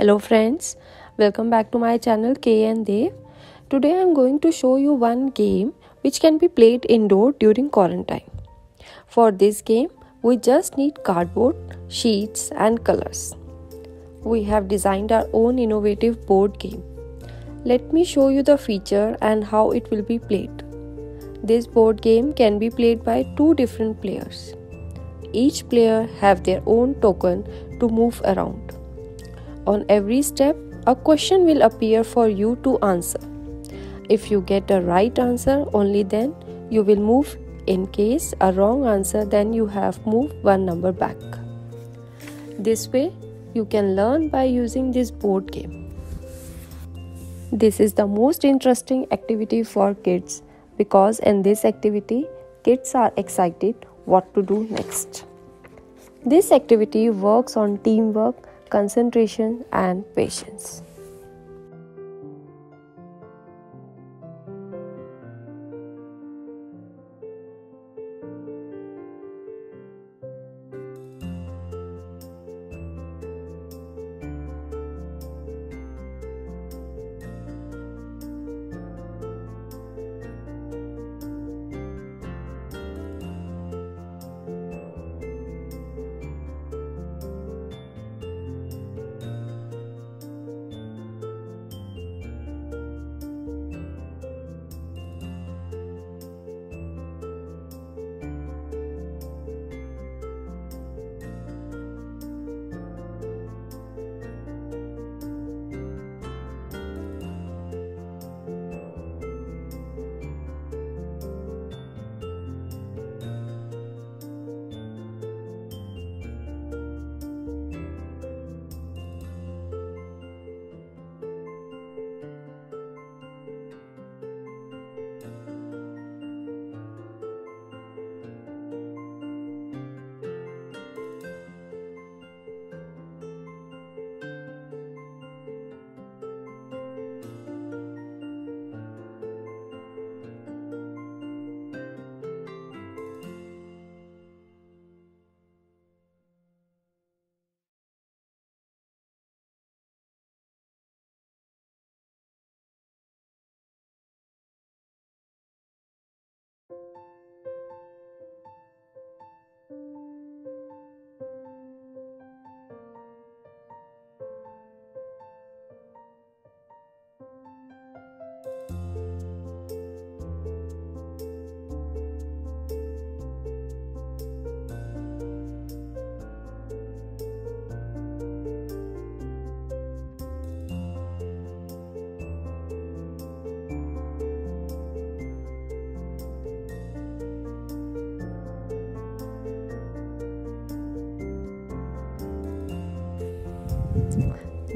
Hello friends, welcome back to my channel Key and Dev. Today I am going to show you one game which can be played indoor during quarantine. For this game, we just need cardboard, sheets and colors. We have designed our own innovative board game. Let me show you the feature and how it will be played. This board game can be played by two different players. Each player have their own token to move around. On every step, a question will appear for you to answer. If you get a right answer, only then you will move. In case a wrong answer, then you have moved one number back. This way, you can learn by using this board game. This is the most interesting activity for kids because in this activity, kids are excited what to do next. This activity works on teamwork concentration, and patience.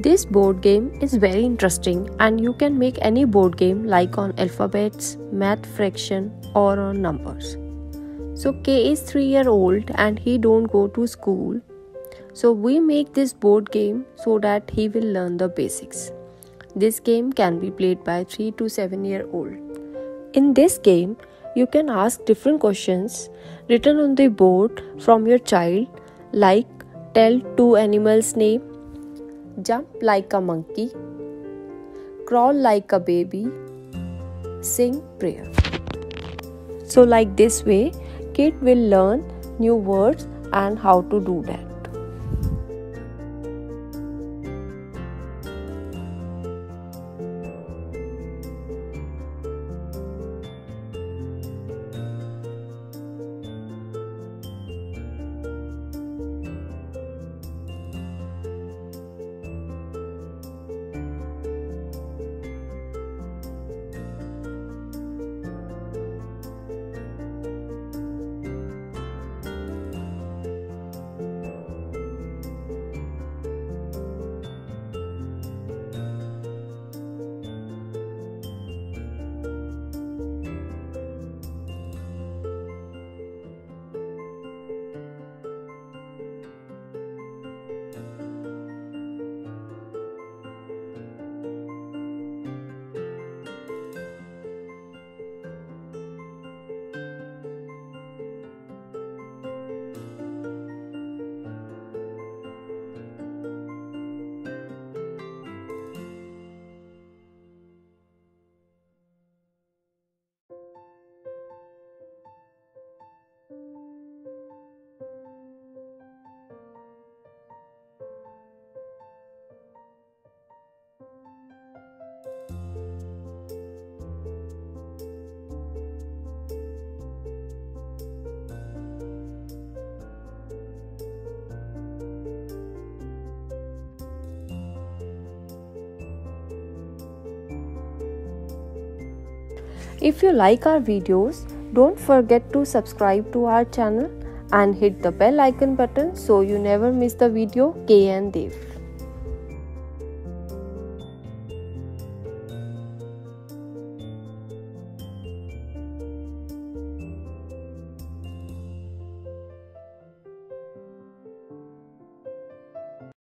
This board game is very interesting and you can make any board game like on alphabets, math fraction or on numbers. So K is 3 year old and he don't go to school. So we make this board game so that he will learn the basics. This game can be played by 3 to 7 year old. In this game, you can ask different questions written on the board from your child like tell two animals name jump like a monkey, crawl like a baby, sing prayer. So, like this way, kid will learn new words and how to do that. If you like our videos, don't forget to subscribe to our channel and hit the bell icon button so you never miss the video Key and Dev.